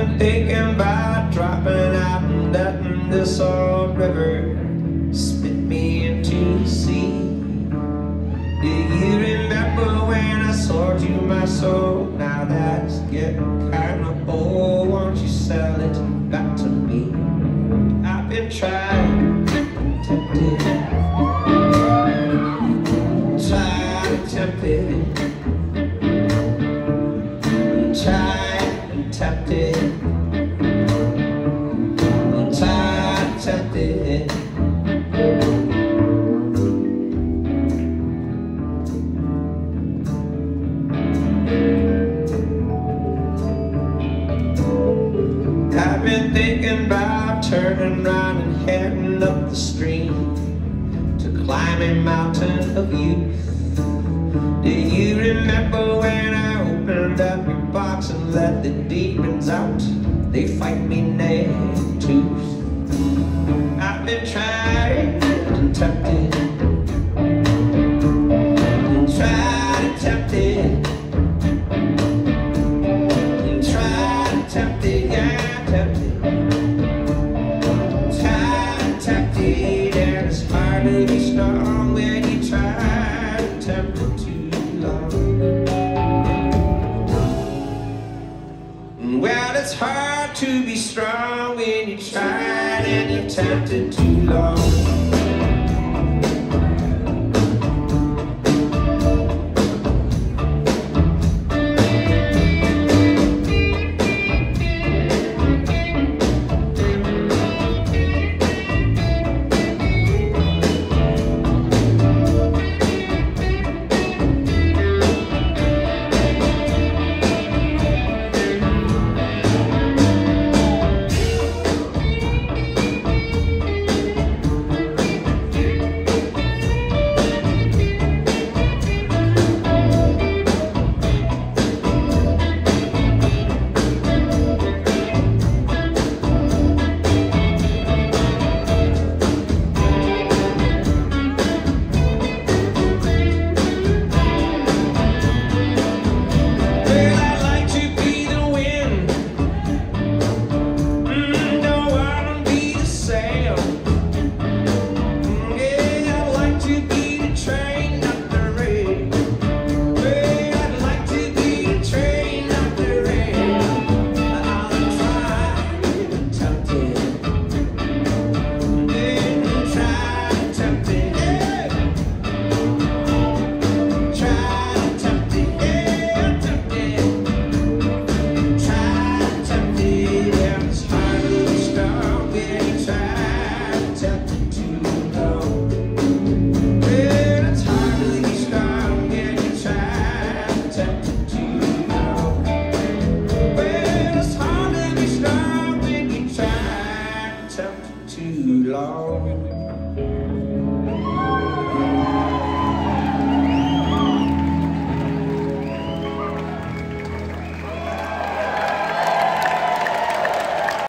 been thinking about dropping out and letting this old river spit me into the sea. Do you remember when I sold you my soul? Now that's getting kinda old. Won't you sell it back to me? I've been trying to tempt it. Trying to tempt it. Tempted, tempted. I've been thinking about turning around and heading up the stream to climb a mountain of youth. Do you remember when I opened up your box and let the demons out? They fight me neck tooth. I've been trying and tempted, and tried and tempted. And tried and tempted, yeah, tempted. Tried and tempted, and it's hard to be strong it's hard to be strong when you tried and you've tempted too long. Hard